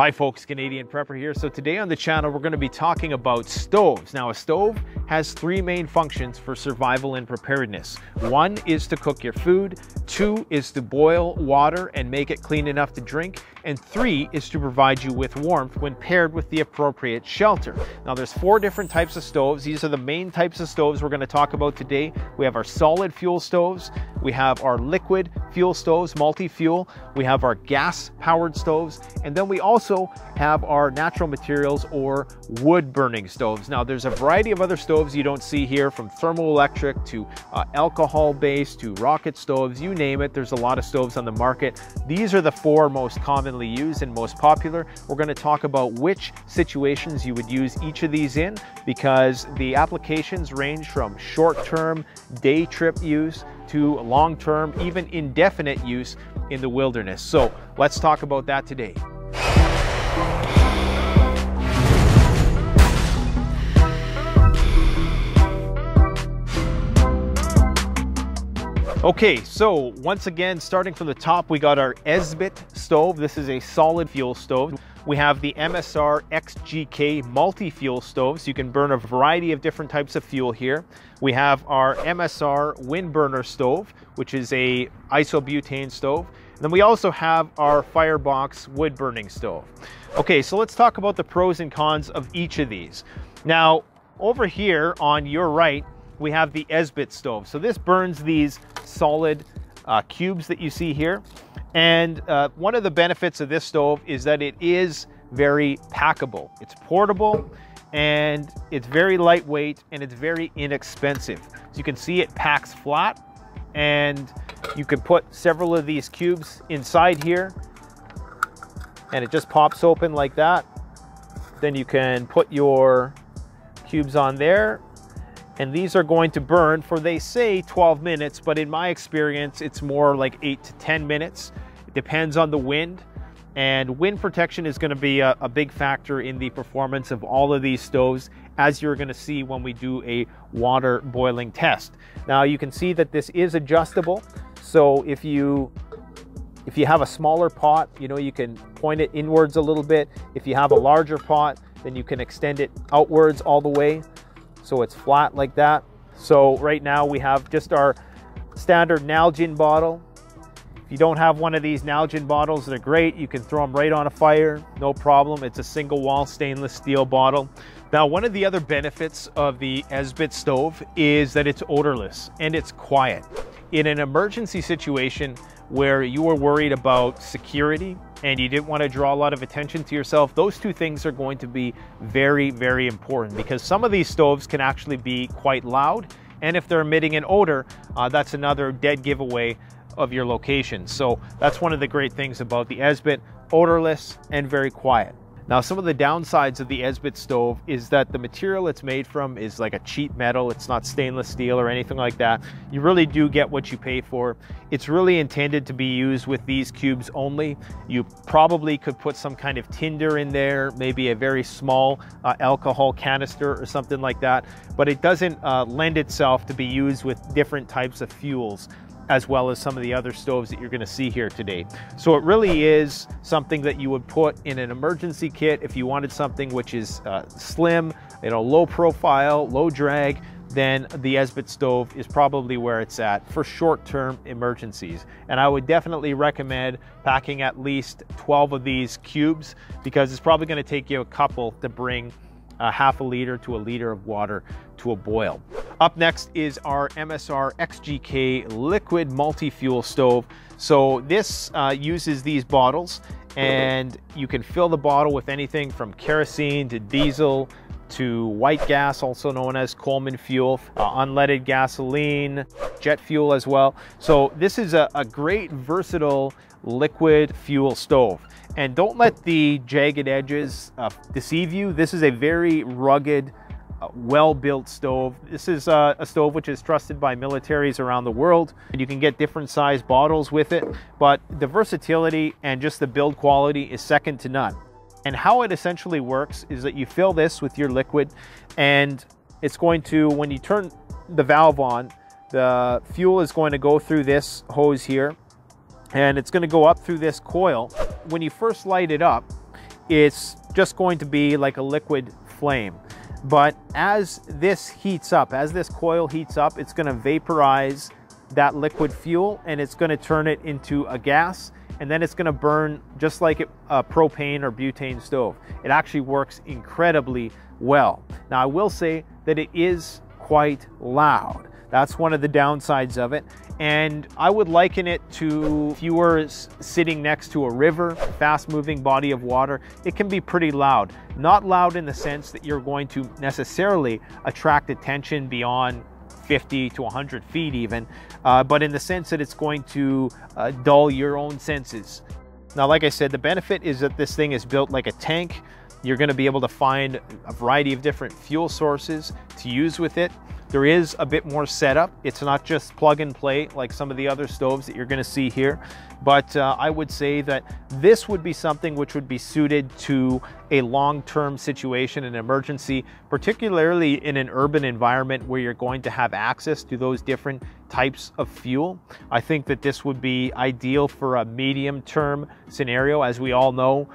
Hi folks, Canadian Prepper here. So today on the channel, we're gonna be talking about stoves. Now a stove has three main functions for survival and preparedness. One is to cook your food, two is to boil water and make it clean enough to drink, and three is to provide you with warmth when paired with the appropriate shelter. Now there's four different types of stoves. These are the main types of stoves we're gonna talk about today. We have our solid fuel stoves, we have our liquid fuel stoves, multi-fuel, we have our gas powered stoves, and then we also have our natural materials or wood burning stoves. Now there's a variety of other stoves you don't see here from thermoelectric to uh, alcohol based to rocket stoves, you name it. There's a lot of stoves on the market. These are the four most commonly used and most popular. We're gonna talk about which situations you would use each of these in because the applications range from short-term day trip use to long-term, even indefinite use in the wilderness. So let's talk about that today. Okay, so once again, starting from the top, we got our Esbit stove. This is a solid fuel stove. We have the MSR XGK multi-fuel stove, so you can burn a variety of different types of fuel here. We have our MSR Windburner stove, which is a isobutane stove. Then we also have our Firebox wood burning stove. Okay, so let's talk about the pros and cons of each of these. Now, over here on your right, we have the Esbit stove. So this burns these solid uh, cubes that you see here. And uh, one of the benefits of this stove is that it is very packable. It's portable and it's very lightweight and it's very inexpensive. So you can see it packs flat and you can put several of these cubes inside here. And it just pops open like that. Then you can put your cubes on there. And these are going to burn for they say 12 minutes. But in my experience it's more like 8 to 10 minutes. It depends on the wind and wind protection is going to be a, a, big factor in the performance of all of these stoves as you're going to see when we do a water boiling test now you can see that this is adjustable so if you if you have a smaller pot you know you can point it inwards a little bit if you have a larger pot then you can extend it outwards all the way so it's flat like that. So right now we have just our standard Nalgene bottle. If you don't have one of these Nalgene bottles, they're great. You can throw them right on a fire, no problem. It's a single wall stainless steel bottle. Now, one of the other benefits of the Esbit stove is that it's odorless and it's quiet. In an emergency situation where you are worried about security and you didn't want to draw a lot of attention to yourself, those two things are going to be very, very important because some of these stoves can actually be quite loud. And if they're emitting an odor, uh, that's another dead giveaway of your location. So that's one of the great things about the Esbit, odorless and very quiet. Now, some of the downsides of the Esbit stove is that the material it's made from is like a cheap metal. It's not stainless steel or anything like that. You really do get what you pay for. It's really intended to be used with these cubes only. You probably could put some kind of tinder in there, maybe a very small uh, alcohol canister or something like that, but it doesn't uh, lend itself to be used with different types of fuels as well as some of the other stoves that you're gonna see here today. So it really is something that you would put in an emergency kit if you wanted something which is uh, slim, you know, low profile, low drag, then the Esbit stove is probably where it's at for short-term emergencies. And I would definitely recommend packing at least 12 of these cubes because it's probably gonna take you a couple to bring a half a liter to a liter of water to a boil. Up next is our MSR XGK liquid multi-fuel stove. So this uh, uses these bottles and you can fill the bottle with anything from kerosene to diesel to white gas, also known as Coleman fuel, uh, unleaded gasoline, jet fuel as well. So this is a, a great versatile liquid fuel stove. And don't let the jagged edges uh, deceive you. This is a very rugged, well-built stove. This is uh, a stove which is trusted by militaries around the world. And you can get different size bottles with it, but the versatility and just the build quality is second to none. And how it essentially works is that you fill this with your liquid and it's going to, when you turn the valve on, the fuel is going to go through this hose here and it's going to go up through this coil. When you first light it up, it's just going to be like a liquid flame. But as this heats up, as this coil heats up, it's gonna vaporize that liquid fuel and it's gonna turn it into a gas and then it's gonna burn just like a propane or butane stove. It actually works incredibly well. Now I will say that it is quite loud. That's one of the downsides of it. And I would liken it to if you were sitting next to a river, fast moving body of water, it can be pretty loud. Not loud in the sense that you're going to necessarily attract attention beyond 50 to 100 feet even, uh, but in the sense that it's going to uh, dull your own senses. Now, like I said, the benefit is that this thing is built like a tank. You're gonna be able to find a variety of different fuel sources to use with it. There is a bit more setup. It's not just plug and play like some of the other stoves that you're gonna see here. But uh, I would say that this would be something which would be suited to a long-term situation, an emergency, particularly in an urban environment where you're going to have access to those different types of fuel. I think that this would be ideal for a medium-term scenario. As we all know,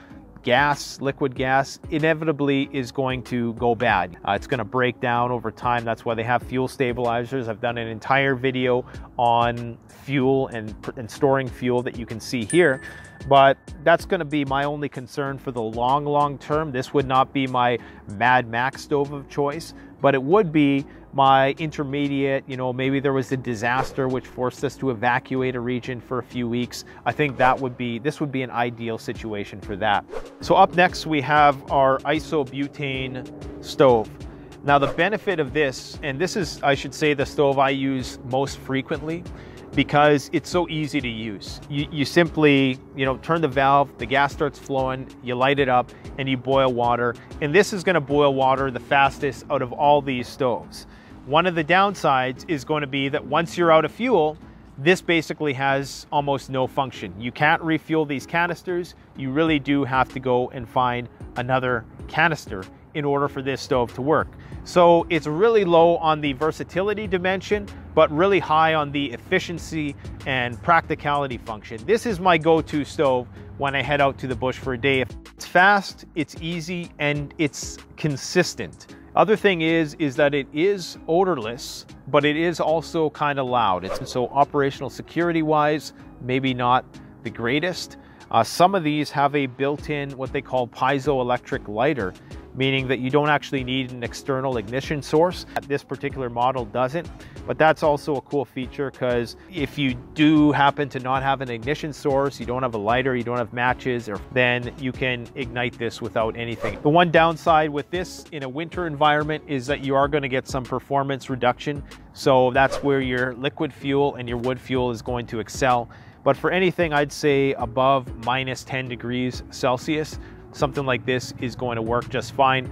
gas, liquid gas, inevitably is going to go bad. Uh, it's going to break down over time. That's why they have fuel stabilizers. I've done an entire video on fuel and, and storing fuel that you can see here. But that's going to be my only concern for the long, long term. This would not be my Mad Max stove of choice, but it would be my intermediate, you know, maybe there was a disaster which forced us to evacuate a region for a few weeks. I think that would be, this would be an ideal situation for that. So up next we have our isobutane stove. Now the benefit of this, and this is, I should say, the stove I use most frequently, because it's so easy to use. You, you, simply, you know, turn the valve, the gas starts flowing, you light it up, and you boil water. And this is gonna boil water the fastest out of all these stoves. One of the downsides is going to be that once you're out of fuel, this basically has almost no function. You can't refuel these canisters. You really do have to go and find another canister in order for this stove to work. So it's really low on the versatility dimension, but really high on the efficiency and practicality function. This is my go-to stove when I head out to the bush for a day. It's fast, it's easy, and it's consistent. Other thing is, is that it is odorless, but it is also kind of loud. It's so operational security wise, maybe not the greatest. Uh, some of these have a built-in what they call piezoelectric lighter, meaning that you don't actually need an external ignition source. This particular model doesn't, but that's also a cool feature because if you do happen to not have an ignition source, you don't have a lighter, you don't have matches, or then you can ignite this without anything. The one downside with this in a winter environment is that you are going to get some performance reduction. So that's where your liquid fuel and your wood fuel is going to excel. But for anything, I'd say above minus 10 degrees Celsius, something like this is going to work just fine.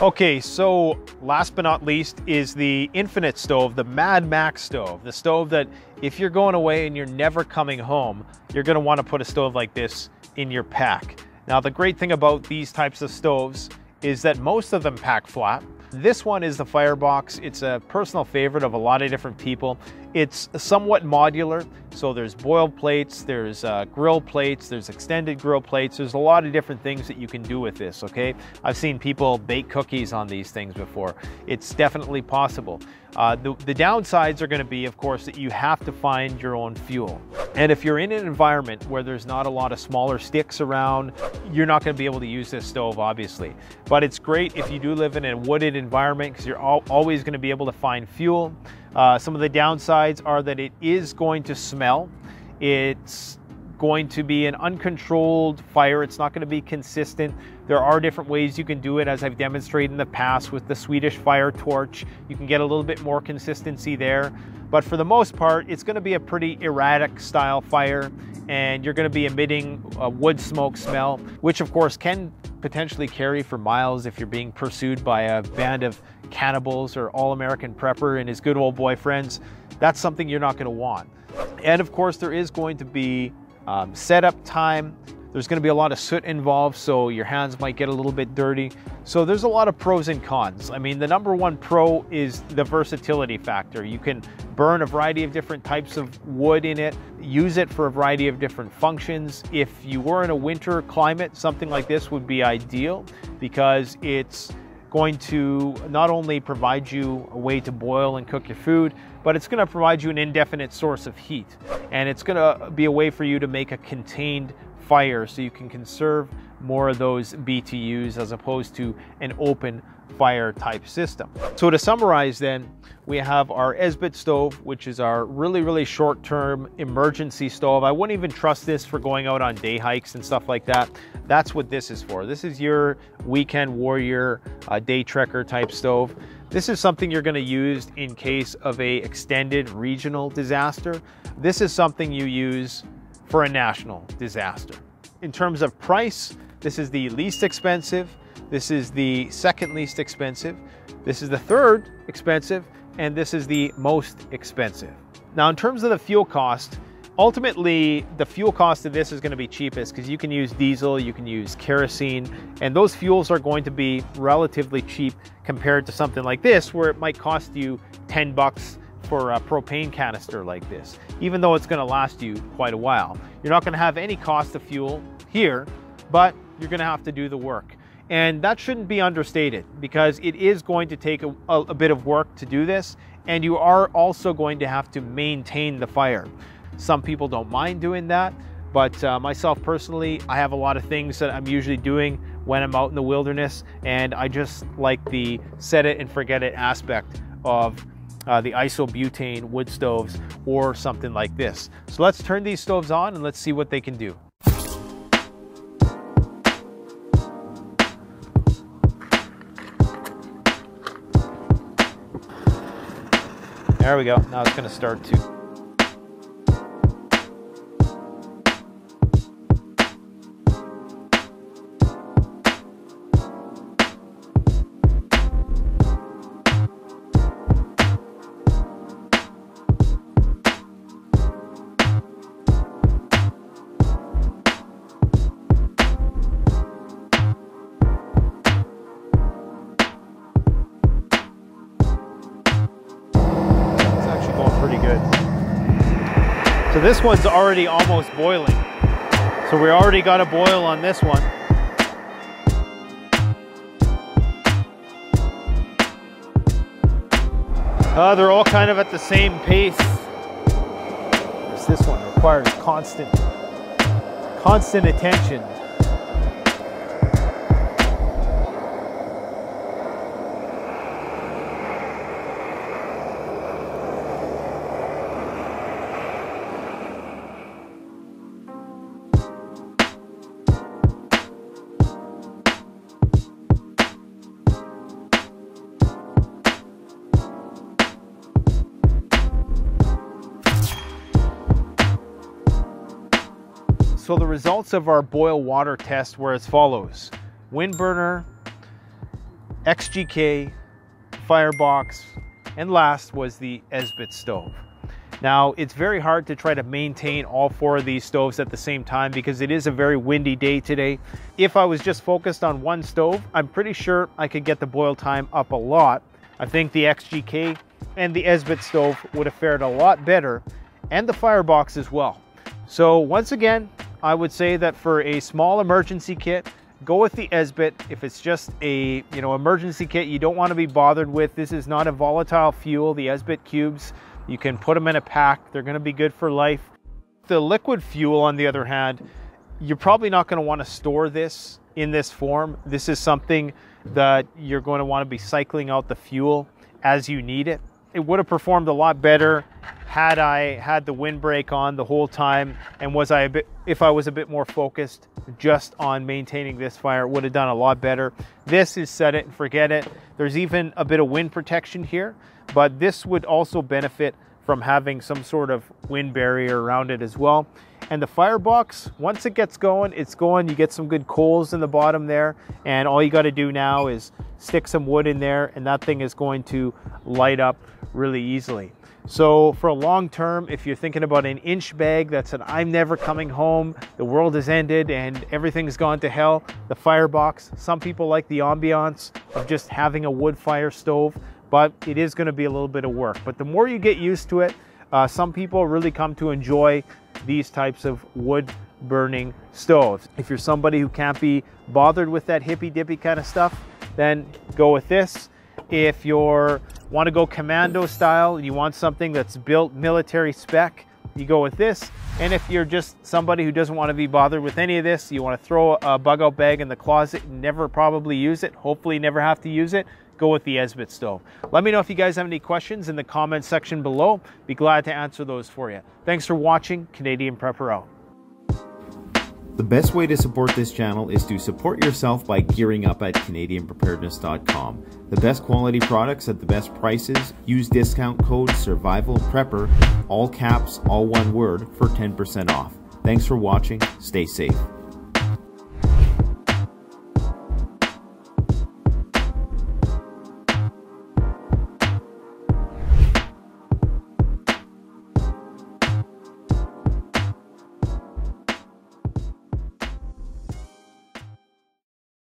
Okay, so last but not least is the Infinite stove, the Mad Max stove, the stove that if you're going away and you're never coming home, you're gonna wanna put a stove like this in your pack. Now, the great thing about these types of stoves is that most of them pack flat. This one is the Firebox. It's a personal favorite of a lot of different people. It's somewhat modular, so there's boil plates, there's uh, grill plates, there's extended grill plates. There's a lot of different things that you can do with this, okay? I've seen people bake cookies on these things before. It's definitely possible. Uh, the, the downsides are gonna be, of course, that you have to find your own fuel. And if you're in an environment where there's not a lot of smaller sticks around, you're not gonna be able to use this stove, obviously. But it's great if you do live in a wooded environment because you're always gonna be able to find fuel. Uh, some of the downsides are that it is going to smell. It's going to be an uncontrolled fire. It's not going to be consistent. There are different ways you can do it, as I've demonstrated in the past with the Swedish fire torch. You can get a little bit more consistency there. But for the most part, it's going to be a pretty erratic style fire, and you're going to be emitting a wood smoke smell, which of course can potentially carry for miles if you're being pursued by a band of cannibals or all-American prepper and his good old boyfriends. That's something you're not going to want. And of course, there is going to be um, setup time. There's going to be a lot of soot involved, so your hands might get a little bit dirty. So there's a lot of pros and cons. I mean, the number one pro is the versatility factor. You can burn a variety of different types of wood in it, use it for a variety of different functions. If you were in a winter climate, something like this would be ideal because it's going to not only provide you a way to boil and cook your food, but it's going to provide you an indefinite source of heat. And it's going to be a way for you to make a contained fire so you can conserve more of those BTUs as opposed to an open fire type system. So to summarize then, we have our Esbit stove, which is our really, really short-term emergency stove. I wouldn't even trust this for going out on day hikes and stuff like that. That's what this is for. This is your weekend warrior, uh, day trekker type stove. This is something you're gonna use in case of a extended regional disaster. This is something you use for a national disaster. In terms of price, this is the least expensive. This is the second least expensive. This is the third expensive, and this is the most expensive. Now, in terms of the fuel cost, ultimately the fuel cost of this is going to be cheapest because you can use diesel, you can use kerosene, and those fuels are going to be relatively cheap compared to something like this where it might cost you 10 bucks for a propane canister like this, even though it's going to last you quite a while. You're not going to have any cost of fuel here, but you're going to have to do the work. And that shouldn't be understated because it is going to take a, a, a, bit of work to do this, and you are also going to have to maintain the fire. Some people don't mind doing that, but uh, myself personally, I have a lot of things that I'm usually doing when I'm out in the wilderness, and I just like the set it and forget it aspect of uh, the isobutane wood stoves or something like this. So let's turn these stoves on and let's see what they can do. There we go. Now it's going to start to this one's already almost boiling. So we already got a boil on this one. Uh, they're all kind of at the same pace. This one requires constant, constant attention. So the results of our boil water test were as follows. Windburner, XGK, Firebox, and last was the Esbit stove. Now, it's very hard to try to maintain all four of these stoves at the same time because it is a very windy day today. If I was just focused on one stove, I'm pretty sure I could get the boil time up a lot. I think the XGK and the Esbit stove would have fared a lot better and the Firebox as well. So once again, I would say that for a small emergency kit, go with the Esbit. If it's just a you know emergency kit you don't want to be bothered with, this is not a volatile fuel. The Esbit cubes, you can put them in a pack. They're going to be good for life. The liquid fuel, on the other hand, you're probably not going to want to store this in this form. This is something that you're going to want to be cycling out the fuel as you need it. It would have performed a lot better had I had the windbreak on the whole time and was I a bit if I was a bit more focused just on maintaining this fire would have done a lot better. This is set it and forget it. There's even a bit of wind protection here but this would also benefit from having some sort of wind barrier around it as well and the firebox once it gets going it's going you get some good coals in the bottom there. And all you got to do now is stick some wood in there and that thing is going to light up really easily. So for a long term, if you're thinking about an INCH bag that's an I'm never coming home, the world has ended and everything's gone to hell, the firebox, some people like the ambiance of just having a wood fire stove, but it is gonna be a little bit of work. But the more you get used to it, uh, some people really come to enjoy these types of wood burning stoves. If you're somebody who can't be bothered with that hippy dippy kind of stuff, then go with this. If you're want to go commando style and you want something that's built military spec, you go with this. And if you're just somebody who doesn't want to be bothered with any of this, you want to throw a bug out bag in the closet and never probably use it, hopefully never have to use it, go with the Esbit stove. Let me know if you guys have any questions in the comment section below. Be glad to answer those for you. Thanks for watching. Canadian Prepper out. The best way to support this channel is to support yourself by gearing up at CanadianPreparedness.com. The best quality products at the best prices. Use discount code SURVIVALPREPPER, all caps, all one word, for 10% off. Thanks for watching. Stay safe.